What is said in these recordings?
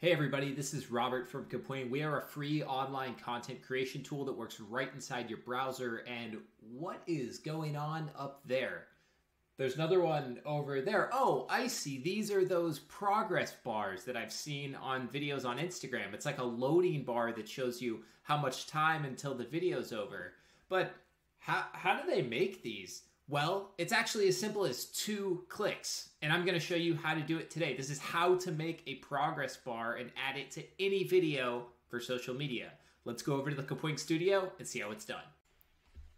Hey everybody, this is Robert from Kapwing. We are a free online content creation tool that works right inside your browser. And what is going on up there? There's another one over there. Oh, I see. These are those progress bars that I've seen on videos on Instagram. It's like a loading bar that shows you how much time until the video's over. But how, how do they make these? Well, it's actually as simple as two clicks, and I'm going to show you how to do it today. This is how to make a progress bar and add it to any video for social media. Let's go over to the Kapwing studio and see how it's done.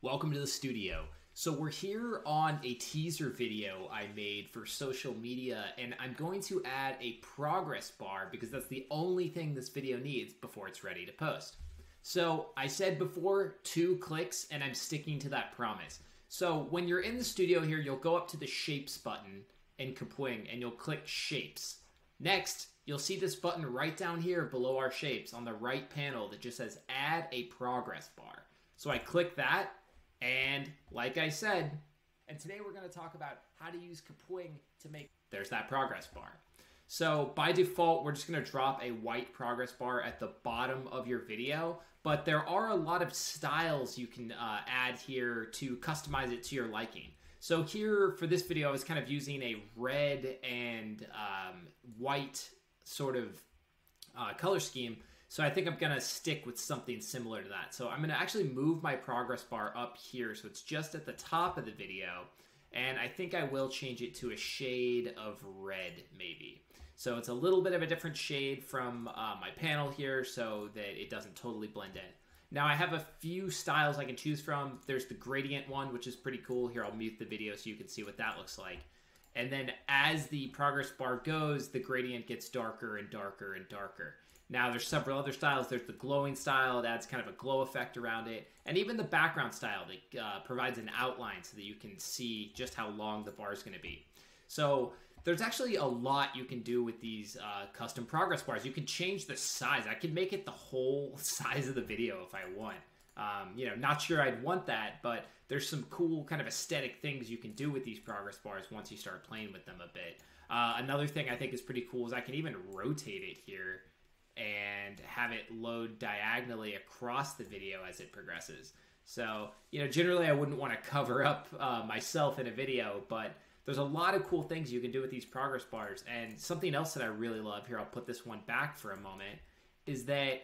Welcome to the studio. So we're here on a teaser video I made for social media, and I'm going to add a progress bar because that's the only thing this video needs before it's ready to post. So I said before, two clicks, and I'm sticking to that promise. So when you're in the studio here, you'll go up to the Shapes button in Kapwing and you'll click Shapes. Next, you'll see this button right down here below our shapes on the right panel that just says Add a Progress Bar. So I click that, and like I said, and today we're going to talk about how to use Kapwing to make. There's that progress bar. So by default, we're just going to drop a white progress bar at the bottom of your video, but there are a lot of styles you can uh, add here to customize it to your liking. So here for this video, I was kind of using a red and um, white sort of uh, color scheme. So I think I'm gonna stick with something similar to that. So I'm gonna actually move my progress bar up here so it's just at the top of the video. And I think I will change it to a shade of red maybe. So it's a little bit of a different shade from uh, my panel here so that it doesn't totally blend in. Now I have a few styles I can choose from. There's the gradient one, which is pretty cool. Here, I'll mute the video so you can see what that looks like. And then as the progress bar goes, the gradient gets darker and darker and darker. Now there's several other styles. There's the glowing style that adds kind of a glow effect around it. And even the background style that uh, provides an outline so that you can see just how long the bar is going to be. So there's actually a lot you can do with these uh, custom progress bars. You can change the size. I can make it the whole size of the video if I want. Um, you know, not sure I'd want that, but there's some cool kind of aesthetic things you can do with these progress bars once you start playing with them a bit. Uh, another thing I think is pretty cool is I can even rotate it here and have it load diagonally across the video as it progresses. So, you know, generally I wouldn't want to cover up uh, myself in a video, but there's a lot of cool things you can do with these progress bars. And something else that I really love here, I'll put this one back for a moment, is that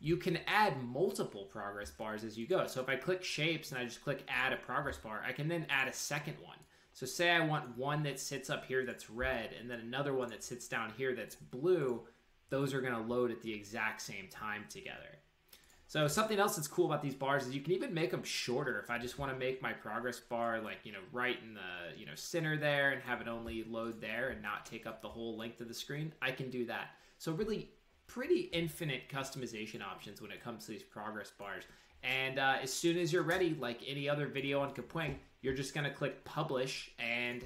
you can add multiple progress bars as you go. So if I click shapes and I just click add a progress bar, I can then add a second one. So say I want one that sits up here that's red and then another one that sits down here that's blue, those are going to load at the exact same time together. So something else that's cool about these bars is you can even make them shorter. If I just want to make my progress bar like, you know, right in the, you know, center there and have it only load there and not take up the whole length of the screen, I can do that. So really pretty infinite customization options when it comes to these progress bars. And uh, as soon as you're ready, like any other video on Kapwing, you're just going to click publish and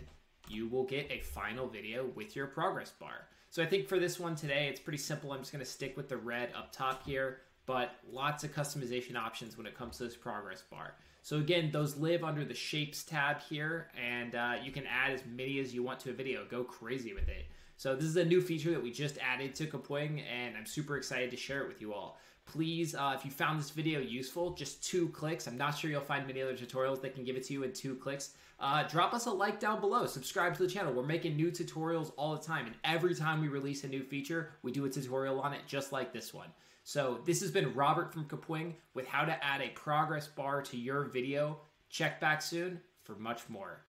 you will get a final video with your progress bar. So I think for this one today, it's pretty simple. I'm just going to stick with the red up top here but lots of customization options when it comes to this progress bar. So again, those live under the Shapes tab here, and uh, you can add as many as you want to a video. Go crazy with it. So this is a new feature that we just added to Kapwing, and I'm super excited to share it with you all. Please, uh, if you found this video useful, just two clicks. I'm not sure you'll find many other tutorials that can give it to you in two clicks. Uh, drop us a like down below. Subscribe to the channel. We're making new tutorials all the time, and every time we release a new feature, we do a tutorial on it just like this one. So this has been Robert from Kapwing with how to add a progress bar to your video. Check back soon for much more.